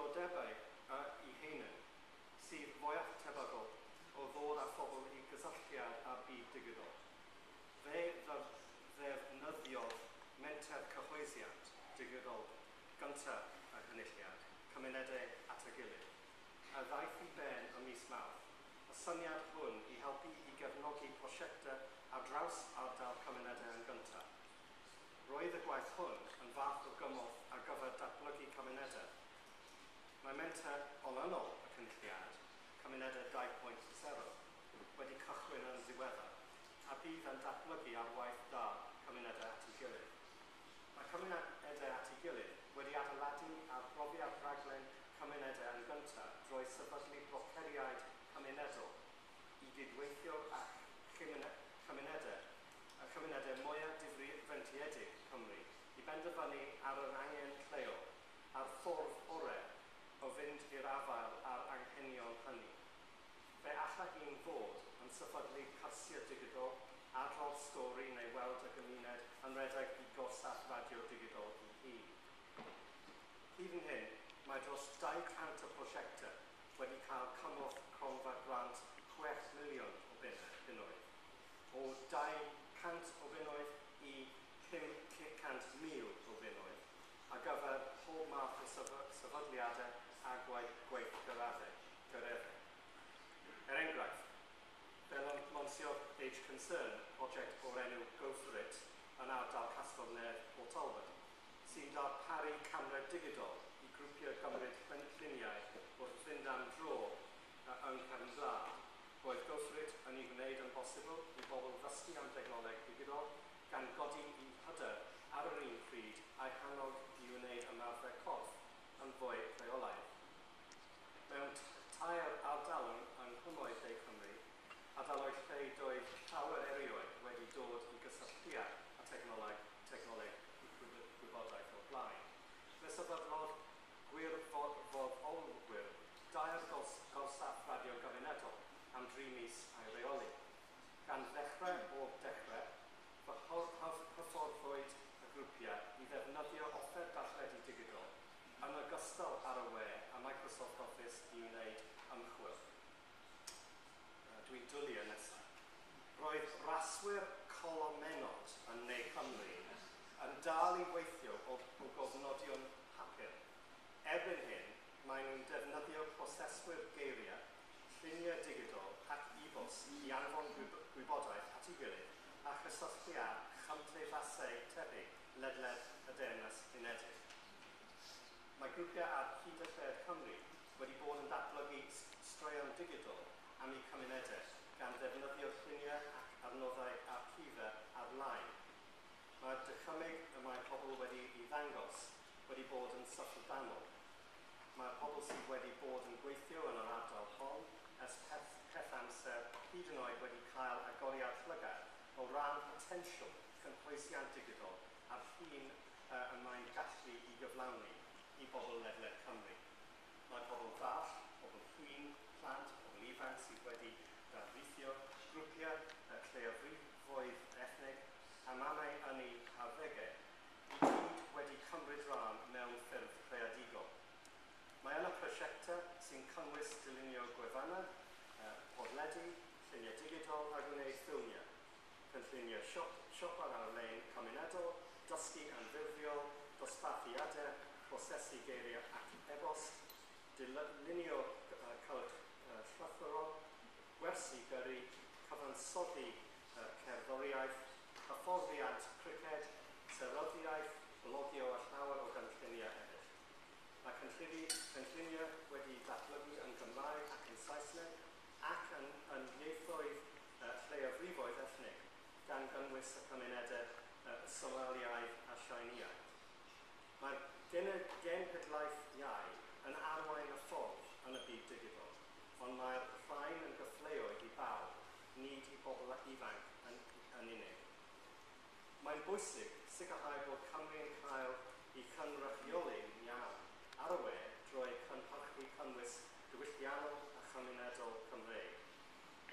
nodebau a i heinen sydd fwyaf tebygol o ddod â phobl i gysylltiad a byd digidol. Fe ddefnyddiodd menter cyhoeddiant digidol gyntaf y cynulliad cymunedau at y gilydd a ddaeth i ben ym mis mawrth. Y syniad hwn i helpu i gefnogi prosiectau ar draws ardal cymunedau yn gyntaf. Roedd y gwaith hwn yn fath o gymorth ar gyfer datblygu Mae menter olynol y cynlliad, cymunedau 2.0, wedi cychwyn yn ddiweddar a bydd yn datblygu ar waith da cymunedau at ei gilydd. Mae cymunedau at ei gilydd wedi adeiladu ar brofiad rhaglen cymunedau yn gyntaf drwy sefydlu bloceriaid cymunedol i gydweithio â cymunedau y cymunedau mwyaf difrifentiedig Cymru i benderfynu ar yr angen lleol a'r ffordd orau o fynd i'r afael ar anghenion hynny. Fe allai hi'n fod yn sefydlu cyrsiau digidol adrodd stori neu weld y gymuned yn redeg i gosaf radio digidol i hi. Hyd yn hyn, mae dros 200 o prosiectau wedi cael cymorth cronfa grant 6 miliwn o bunnoedd, o 200 o bunnoedd i 500,000 o bunnoedd a gyfer pob math o sefydliadau a gwaith, gwaith cyradde, cyrraedd. Er enghraifft, fel ond monsiodd Age Concern, prosiect o'r enw Go For It, yn ardal Castell Nedd o Talbot, sy'n darparu camera digidol i grwpiau gymryd lluniau wrth fynd am dro yng Nghefn Gwlad. Roedd Go For It yn ei wneud yn bosibl i bobl ddysgu am degnoleg digidol gan godi i fel oedd lleudoedd llawer erioed wedi dod i gysylltiad a technoleg, technoleg gwybodaeth o blaen. Fe sefydlodd gwirfoddolwyr dair gors, gorsaff radio gymunedol am dri mis a'i reoli. Gan ddechrau o dechrau, hyfforddwyd y grwpiau i ddefnyddio offer darlledu digidol yn ogystal ar y we a Microsoft Office i wneud dwi'n dwlio nesaf, roedd raswyr colomenod yn neu Cymru yn dal i weithio o, o gofnodion papur. Erbyn hyn, mae nhw'n defnyddio proseswyr geiriau, lluniau digidol ac e-bos i anfon gwybodaeth at ei gilydd a chysylltu â chymdeithasau tebyg ledled y Deyrnas Unedig. Mae grwpiau ar hyd y Cymru wedi bod yn datblygu straeon digidol am eu cymunedau gan ddefnyddio lluniau ac adnoddau archifau ar lain. Mae'r dychymyg y mae pobl wedi i ddangos wedi bod yn syllfanol. Mae'r pobl sydd wedi bod yn gweithio yn yr ardal hon ers peth, peth amser hyd yn oed wedi cael agoriad llygad o ran potensial cynhwysiant digidol a'r llun uh, y mae'n gallu i gyflawni i bobl ledled Cymru. Mae pobl fach, teledu, lluniau digidol a gwneud ffilmiau, cynllunio siop, siop ar ar-lein cymunedol, dysgu anfurfiol, dosbarthiadau, prosesu geiriau ac e-bost, dilunio uh, cael uh, llythyrol, wersi gyrru, cyfansoddi uh, cerddoriaeth, hyfforddiant criced, seryddiaeth, blogio a llawer o gynlluniau eraill. Mae cynlluniau Gen, gen hydlaeth iau yn arwain y ffordd yn y byd digidol, ond mae'r rhain yn gyffleoedd i bawb, nid i bobl ifanc yn, yn unig. Mae'n bwysig sicrhau bod Cymru yn cael i cynrychioli'n iawn ar y we drwy cynhyrchu cynnwys diwylliannol a chymunedol Cymreig,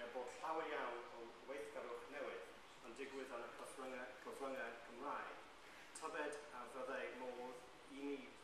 er bod llawer iawn o weithgarwch newydd yn digwydd yn y cyfryngau, cyfryngau Cymraeg, tybed a fyddai môl you need.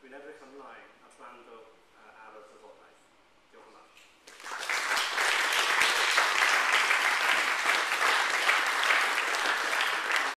Dwi'n edrych ymlaen at wrando uh, ar y drafodaeth. Diolch yn fawr.